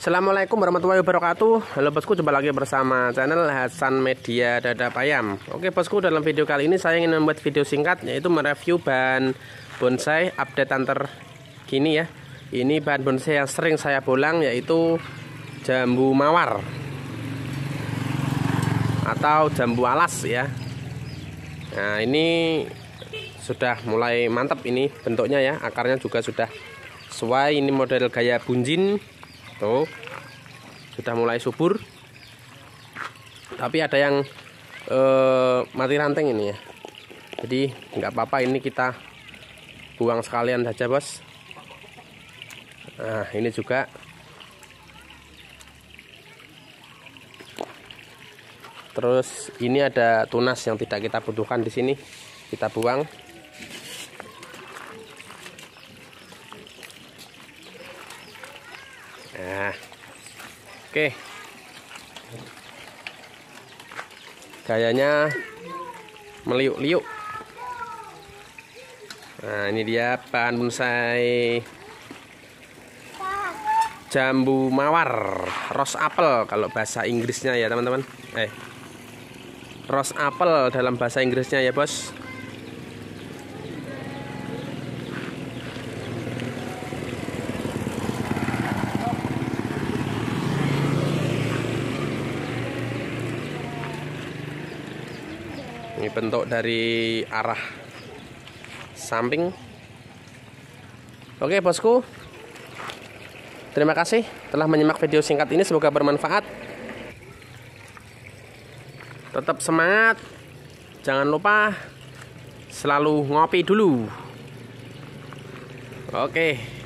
Assalamualaikum warahmatullahi wabarakatuh. Halo bosku, jumpa lagi bersama channel Hasan Media Dada Payam. Oke bosku, dalam video kali ini saya ingin membuat video singkat Yaitu mereview bahan bonsai update antar gini ya. Ini bahan bonsai yang sering saya bolang Yaitu jambu mawar. Atau jambu alas ya. Nah ini sudah mulai mantap ini bentuknya ya. Akarnya juga sudah sesuai. Ini model gaya bunjin tuh sudah mulai subur. Tapi ada yang eh, mati ranting ini ya. Jadi nggak apa-apa ini kita buang sekalian saja bos. Nah ini juga. Terus ini ada tunas yang tidak kita butuhkan di sini. Kita buang Nah. Oke. Gayanya meliuk-liuk. Nah, ini dia bahan bonsai jambu mawar, rose apple kalau bahasa Inggrisnya ya, teman-teman. Eh. Rose apple dalam bahasa Inggrisnya ya, Bos. Ini bentuk dari arah samping. Oke bosku. Terima kasih telah menyimak video singkat ini. Semoga bermanfaat. Tetap semangat. Jangan lupa selalu ngopi dulu. Oke